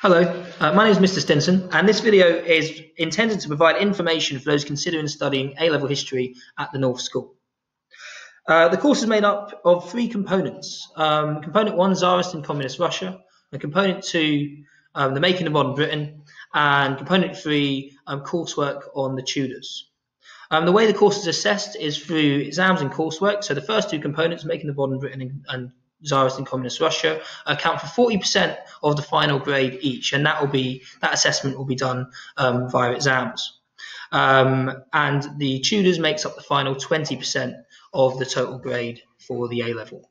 Hello, uh, my name is Mr. Stinson, and this video is intended to provide information for those considering studying A-level history at the North School. Uh, the course is made up of three components. Um, component one, Tsarist and Communist Russia, and component two, um, the making of modern Britain, and component three, um, coursework on the Tudors. Um, the way the course is assessed is through exams and coursework. So the first two components, making the modern Britain and, and Tsarist and Communist Russia, account for 40% of the final grade each, and that will be that assessment will be done um, via exams. Um, and the Tudors makes up the final 20% of the total grade for the A level.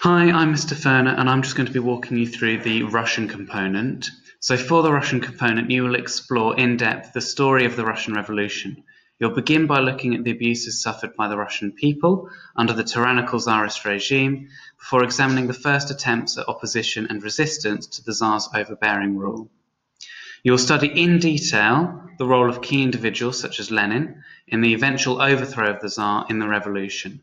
Hi, I'm Mr. Ferner, and I'm just going to be walking you through the Russian component. So, for the Russian component, you will explore in depth the story of the Russian Revolution You'll begin by looking at the abuses suffered by the Russian people under the tyrannical Tsarist regime before examining the first attempts at opposition and resistance to the Tsar's overbearing rule. You will study in detail the role of key individuals such as Lenin in the eventual overthrow of the Tsar in the revolution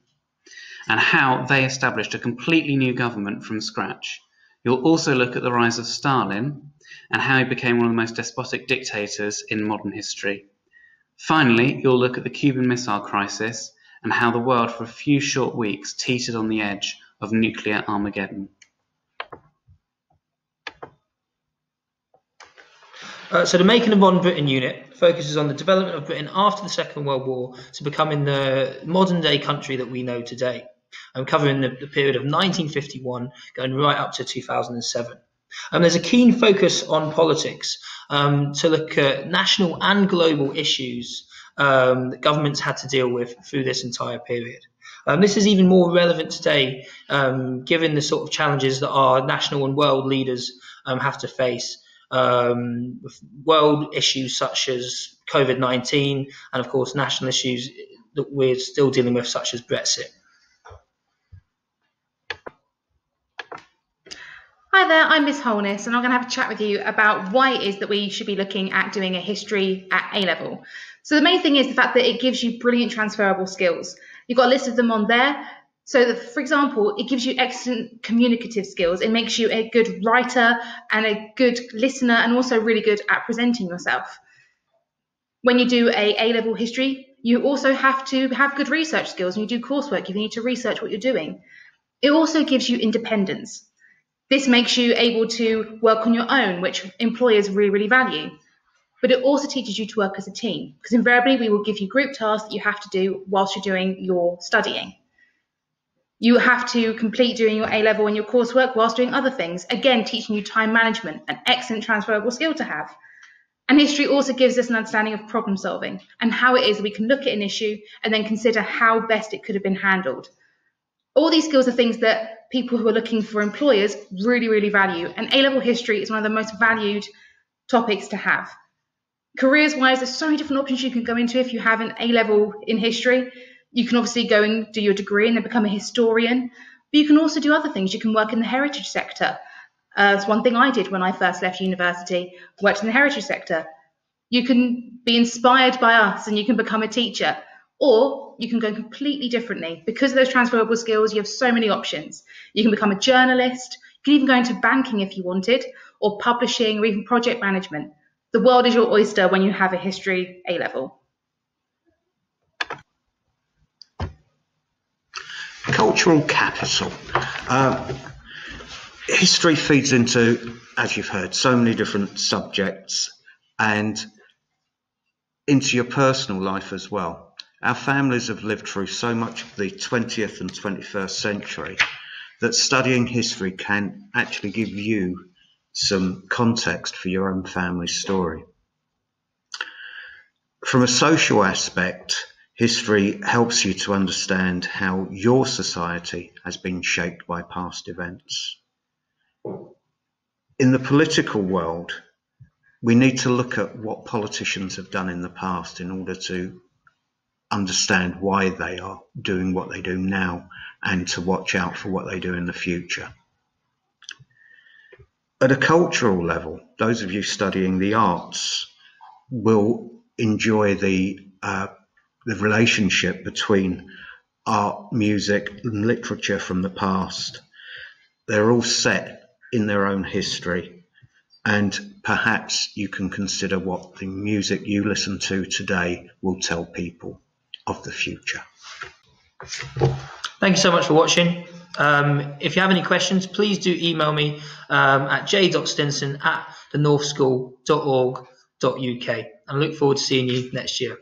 and how they established a completely new government from scratch. You'll also look at the rise of Stalin and how he became one of the most despotic dictators in modern history. Finally, you'll look at the Cuban Missile Crisis and how the world for a few short weeks teetered on the edge of nuclear Armageddon. Uh, so the Making of Modern Britain unit focuses on the development of Britain after the Second World War to becoming the modern day country that we know today, I'm covering the, the period of 1951 going right up to 2007. Um, there's a keen focus on politics um, to look at national and global issues um, that governments had to deal with through this entire period. Um, this is even more relevant today, um, given the sort of challenges that our national and world leaders have to face. World issues such as COVID 19, and of course, national issues that we're still dealing with, such as Brexit. Hi there, I'm Miss Holness, and I'm going to have a chat with you about why it is that we should be looking at doing a history at A level. So, the main thing is the fact that it gives you brilliant transferable skills. You've got a list of them on there. So, that, for example, it gives you excellent communicative skills. It makes you a good writer and a good listener, and also really good at presenting yourself. When you do a A level history, you also have to have good research skills. When you do coursework, you need to research what you're doing. It also gives you independence. This makes you able to work on your own, which employers really, really value. But it also teaches you to work as a team, because invariably we will give you group tasks that you have to do whilst you're doing your studying. You have to complete doing your A level and your coursework whilst doing other things, again, teaching you time management, an excellent transferable skill to have. And history also gives us an understanding of problem solving and how it is we can look at an issue and then consider how best it could have been handled. All these skills are things that people who are looking for employers really, really value. And A level history is one of the most valued topics to have. Careers wise, there's so many different options you can go into if you have an A level in history. You can obviously go and do your degree and then become a historian, but you can also do other things. You can work in the heritage sector. Uh, that's one thing I did when I first left university, worked in the heritage sector. You can be inspired by us and you can become a teacher. Or you can go completely differently. Because of those transferable skills, you have so many options. You can become a journalist, you can even go into banking if you wanted, or publishing, or even project management. The world is your oyster when you have a history A level. Cultural capital. Uh, history feeds into, as you've heard, so many different subjects and into your personal life as well. Our families have lived through so much of the 20th and 21st century that studying history can actually give you some context for your own family story. From a social aspect, history helps you to understand how your society has been shaped by past events. In the political world, we need to look at what politicians have done in the past in order to understand why they are doing what they do now and to watch out for what they do in the future. At a cultural level, those of you studying the arts will enjoy the uh, the relationship between art, music, and literature from the past, they're all set in their own history, and perhaps you can consider what the music you listen to today will tell people of the future. Thank you so much for watching. Um, if you have any questions, please do email me um, at j.stinson at thenorthschool.org.uk. And I look forward to seeing you next year.